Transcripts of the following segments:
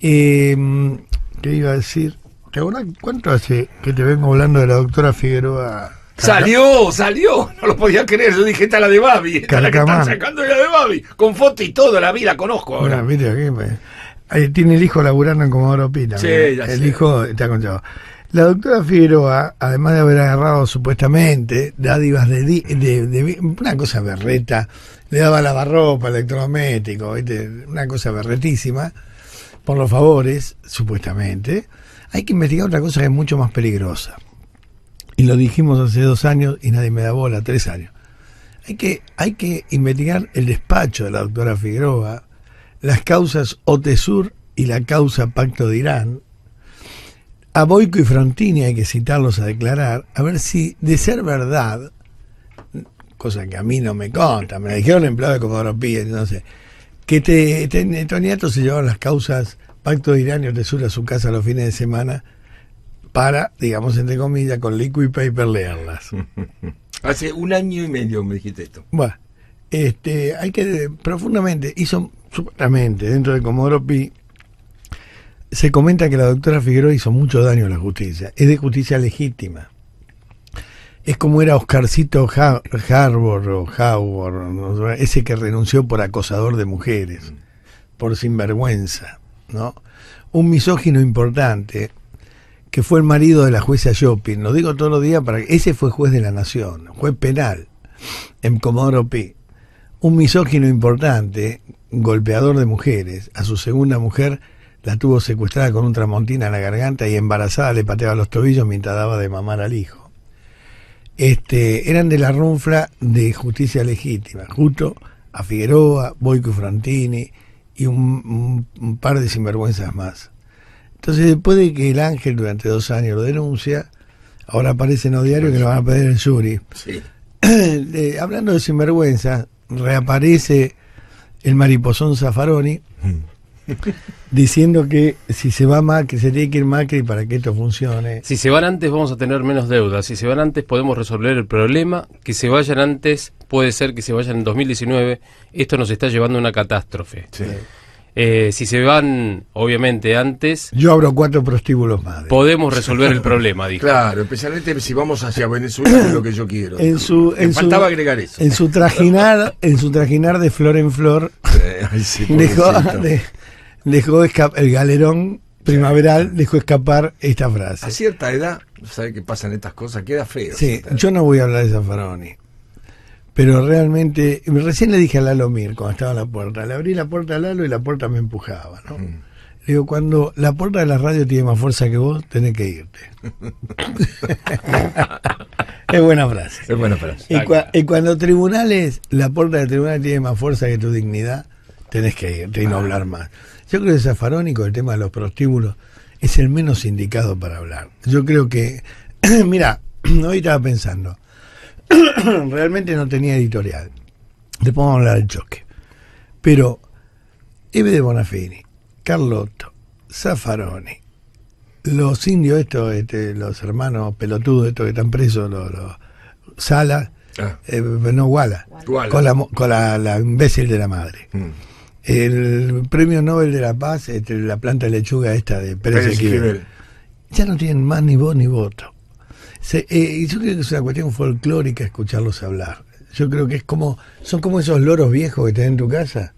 Eh, ¿Qué iba a decir? ¿Te acuerdas cuánto hace que te vengo hablando de la doctora Figueroa? Salió, salió, no lo podía creer. Yo dije, esta es la de Babi. Esta es la que están sacando la de Babi. Con foto y todo, la vi, la conozco ahora. Bueno, mire, aquí, pues, ahí tiene el hijo laburando en Comodoro Pi también. Sí, ya El sé. hijo está con chavo. La doctora Figueroa, además de haber agarrado supuestamente dádivas de, di- de, de- una cosa berreta, le daba lavarropa, electrodoméstico, ¿viste? una cosa berretísima, por los favores, supuestamente, hay que investigar otra cosa que es mucho más peligrosa. Y lo dijimos hace dos años y nadie me da bola, tres años. Hay que, hay que investigar el despacho de la doctora Figueroa, las causas OTESUR y la causa Pacto de Irán. A Boico y Frontini hay que citarlos a declarar, a ver si, de ser verdad, cosa que a mí no me consta, me dijeron empleados de Comodoro Pi, no sé, que te, te- Toniato se llevaron las causas Pacto de Irán y OTESUR a su casa los fines de semana para, digamos, entre comillas, con liquid paper leerlas. Hace un año y medio me dijiste esto. Bueno, este, hay que profundamente, hizo supuestamente dentro de Comodoro Pi, se comenta que la doctora Figueroa hizo mucho daño a la justicia. Es de justicia legítima. Es como era Oscarcito Ha- Harbour o Howard, ese que renunció por acosador de mujeres, por sinvergüenza, ¿no? Un misógino importante que fue el marido de la jueza Shopping. Lo digo todos los días para que ese fue juez de la nación, juez penal en Comodoro Pi. Un misógino importante, golpeador de mujeres, a su segunda mujer la tuvo secuestrada con un tramontina en la garganta y embarazada le pateaba los tobillos mientras daba de mamar al hijo. Este, eran de la runfla de justicia legítima, justo a Figueroa, Boico Frontini y un, par de sinvergüenzas más. Entonces, después de que el ángel durante dos años lo denuncia, ahora aparece en los diarios que lo van a pedir en Suri. Sí. Eh, hablando de sinvergüenza, reaparece el mariposón Zaffaroni diciendo que si se va Macri, se tiene que ir Macri para que esto funcione. Si se van antes vamos a tener menos deudas. Si se van antes podemos resolver el problema. Que se vayan antes puede ser que se vayan en 2019. Esto nos está llevando a una catástrofe. Sí. Eh, si se van, obviamente, antes, Yo abro cuatro prostíbulos más. podemos resolver el problema, dijo. Claro, especialmente si vamos hacia Venezuela, que es lo que yo quiero. En su, Me en su- faltaba agregar eso. En su trajinar, en su trajinar de flor en flor, Eh, ay, sí, dejó, de- dejó esca- el galerón primaveral dejó escapar esta A frase. cierta edad, ¿sabe qué pasan estas cosas? Queda feo. Sí, yo no voy a hablar de Zaffaroni. Pero realmente, recién le dije a Lalo Mir cuando estaba en la puerta, le abrí la puerta a Lalo y la puerta me empujaba, ¿no? Mm. Le digo, cuando la puerta de la radio tiene más fuerza que vos, tenés que irte. es buena frase. Es buena frase. Y, cua- y cuando tribunales, la puerta del tribunal tiene más fuerza que tu dignidad, tenés que irte y no hablar más. Yo creo que Zaffaroni con el tema de los prostíbulos es el menos indicado para hablar. Yo creo que, mira, hoy estaba pensando, realmente no tenía editorial. Después vamos a hablar del choque. Pero Eve de Bonafini, Carlotto, Zaffaroni, los indios estos, este, los hermanos pelotudos estos que están presos, los, los Sala, Ah, eh, no Wala, Wala. con, la, mo- con la, la imbécil de la madre. mm. El premio Nobel de la Paz, este, la planta de lechuga esta de Pérez, Pérez Esquivel. Esquivel. ya no tienen más ni voz ni voto. Se- eh, y yo creo que es una cuestión folclórica escucharlos hablar. Yo creo que es como, son como esos loros viejos que tenés en tu casa,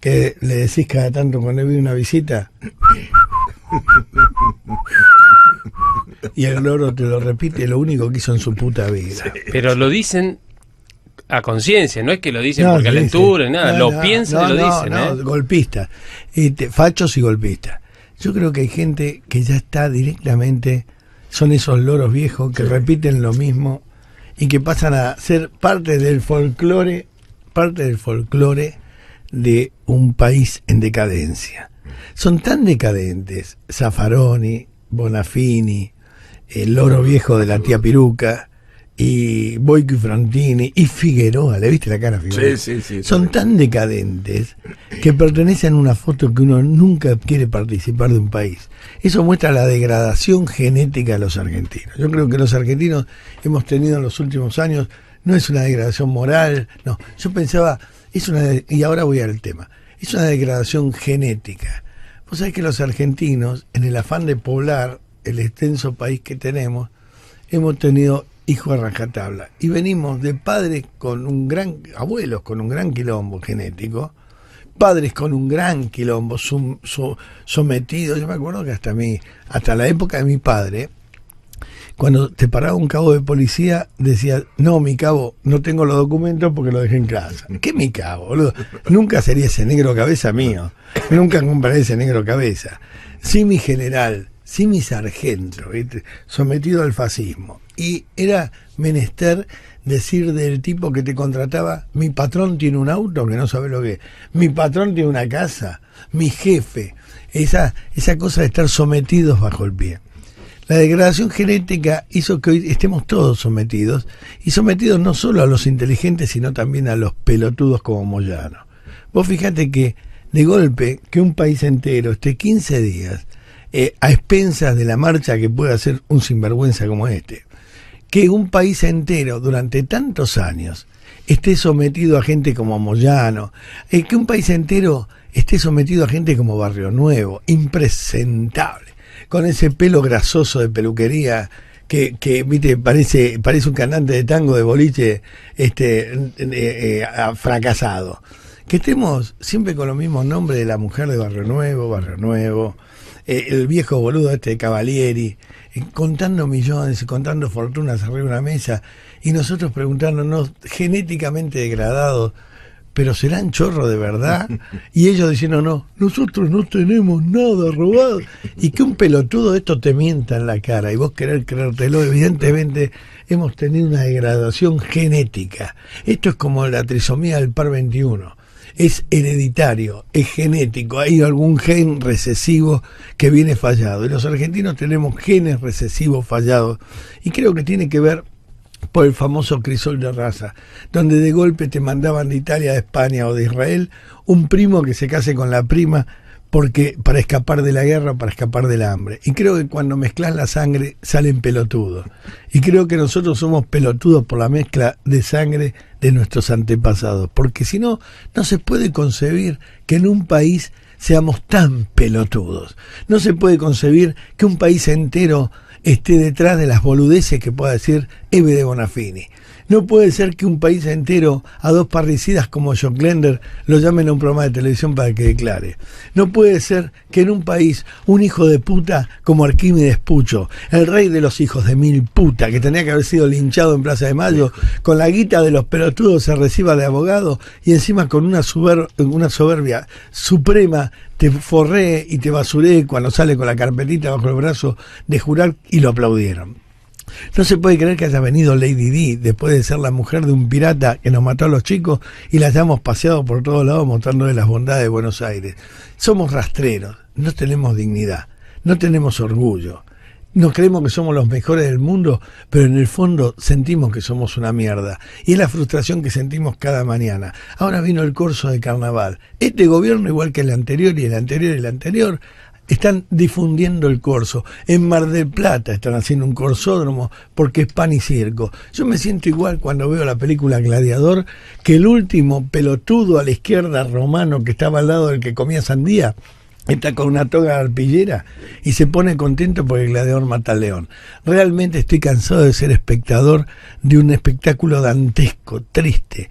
que le decís cada tanto cuando viene una visita. Y el loro te lo repite lo único que hizo en su puta vida. Pero lo dicen a conciencia, no es que lo dicen No, por calentura, nada, No, lo no, piensan y lo dicen. no, ¿eh? golpistas. Y te- fachos y golpistas. Yo creo que hay gente que ya está directamente, son esos loros viejos que repiten lo mismo y que pasan a ser parte del folclore, parte del folclore de un país en decadencia. Son tan decadentes, Zaffaroni, Bonafini, el loro viejo de la tía Piruca, y Boico y Frontini, y Figueroa, ¿le viste la cara a Figueroa? Sí, sí, sí. Son tan decadentes que pertenecen a una foto que uno nunca quiere participar de un país. Eso muestra la degradación genética de los argentinos. Yo creo que los argentinos hemos tenido en los últimos años, no es una degradación moral, no. Yo pensaba, es una, y ahora voy al tema, es una degradación genética. Vos sabés que los argentinos, en el afán de poblar el extenso país que tenemos, hemos tenido hijos a rajatabla. Y venimos de padres con un gran, abuelos con un gran quilombo genético, padres con un gran quilombo sometidos. Yo me acuerdo que hasta mi, hasta la época de mi padre, cuando te paraba un cabo de policía, decía, no, mi cabo, no tengo los documentos porque lo dejé en casa. ¿Qué mi cabo? Nunca sería ese negro cabeza mío. Nunca compraré ese negro cabeza. Sí, mi general, sí, mi sargento, ¿viste? sometido al fascismo. Y era menester decir del tipo que te contrataba, mi patrón tiene un auto, que no sabe lo que es, mi patrón tiene una casa, mi jefe, esa, esa cosa de estar sometidos bajo el pie. La degradación genética hizo que hoy estemos todos sometidos, y sometidos no solo a los inteligentes, sino también a los pelotudos como Moyano. Vos fíjate que de golpe que un país entero esté 15 días eh, a expensas de la marcha que puede hacer un sinvergüenza como este, que un país entero durante tantos años esté sometido a gente como Moyano, eh, que un país entero esté sometido a gente como Barrio Nuevo, impresentable, con ese pelo grasoso de peluquería que, que viste, parece, parece un cantante de tango de boliche este, eh, eh, fracasado. Que estemos siempre con los mismos nombres de la mujer de Barrio Nuevo, Barrio Nuevo, eh, el viejo boludo este de Cavalieri, eh, contando millones y contando fortunas arriba de una mesa, y nosotros preguntándonos, genéticamente degradados, pero serán chorros de verdad. Y ellos diciendo, no, nosotros no tenemos nada robado. Y que un pelotudo de esto te mienta en la cara y vos querer creértelo, evidentemente hemos tenido una degradación genética. Esto es como la trisomía del par 21. Es hereditario, es genético, hay algún gen recesivo que viene fallado. Y los argentinos tenemos genes recesivos fallados. Y creo que tiene que ver por el famoso crisol de raza, donde de golpe te mandaban de Italia, de España o de Israel un primo que se case con la prima porque para escapar de la guerra, para escapar del hambre. Y creo que cuando mezclas la sangre salen pelotudos. Y creo que nosotros somos pelotudos por la mezcla de sangre de nuestros antepasados, porque si no, no se puede concebir que en un país seamos tan pelotudos. No se puede concebir que un país entero esté detrás de las boludeces que pueda decir Eve de Bonafini. No puede ser que un país entero a dos parricidas como John Glender lo llamen a un programa de televisión para que declare. No puede ser que en un país un hijo de puta como Arquímedes Pucho, el rey de los hijos de mil puta, que tenía que haber sido linchado en Plaza de Mayo, con la guita de los pelotudos se reciba de abogado y encima con una, una soberbia suprema te forré y te basuré cuando sale con la carpetita bajo el brazo de jurar y lo aplaudieron. No se puede creer que haya venido Lady Di después de ser la mujer de un pirata que nos mató a los chicos y la hayamos paseado por todos lados mostrándole las bondades de Buenos Aires. Somos rastreros, no tenemos dignidad, no tenemos orgullo. Nos creemos que somos los mejores del mundo, pero en el fondo sentimos que somos una mierda. Y es la frustración que sentimos cada mañana. Ahora vino el curso de carnaval. Este gobierno, igual que el anterior y el anterior y el anterior, están difundiendo el corso. En Mar del Plata están haciendo un corsódromo porque es pan y circo. Yo me siento igual cuando veo la película Gladiador que el último pelotudo a la izquierda romano que estaba al lado del que comía sandía está con una toga arpillera y se pone contento porque el gladiador mata al león. Realmente estoy cansado de ser espectador de un espectáculo dantesco, triste,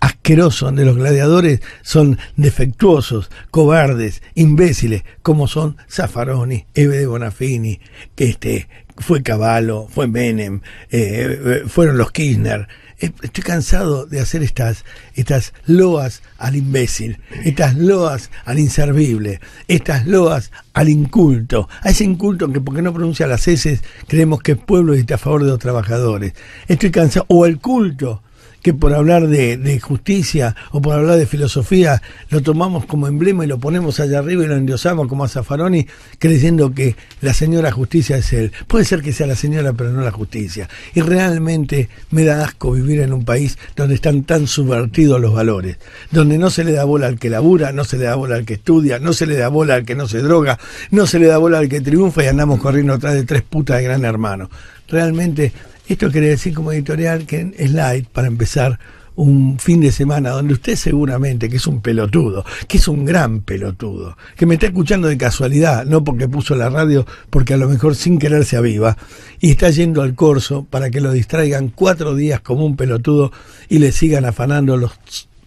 asqueroso, donde los gladiadores son defectuosos, cobardes, imbéciles, como son Zaffaroni, Eve de Bonafini, que este, fue Cavallo, fue Menem, eh, eh, fueron los Kirchner. Eh, Estoy cansado de hacer estas, estas loas al imbécil, estas loas al inservible, estas loas al inculto, a ese inculto que porque no pronuncia las heces creemos que es pueblo está a favor de los trabajadores. Estoy cansado, o el culto que por hablar de, justicia o por hablar de filosofía lo tomamos como emblema y lo ponemos allá arriba y lo endiosamos como a Zaffaroni creyendo que la señora justicia es él. Puede ser que sea la señora pero no la justicia. Y realmente me da asco vivir en un país donde están tan subvertidos los valores, donde no se le da bola al que labura, no se le da bola al que estudia, no se le da bola al que no se droga, no se le da bola al que triunfa y andamos corriendo atrás de tres putas de gran hermano. Realmente esto quiere decir como editorial que es light, para empezar, un fin de semana donde usted seguramente, que es un pelotudo, que es un gran pelotudo, que me está escuchando de casualidad, no porque puso la radio, porque a lo mejor sin querer se aviva, y está yendo al corso para que lo distraigan cuatro días como un pelotudo y le sigan afanando los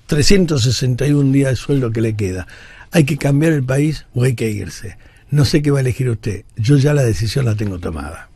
361 días de sueldo que le queda. ¿Hay que cambiar el país o hay que irse? No sé qué va a elegir usted. Yo ya la decisión la tengo tomada.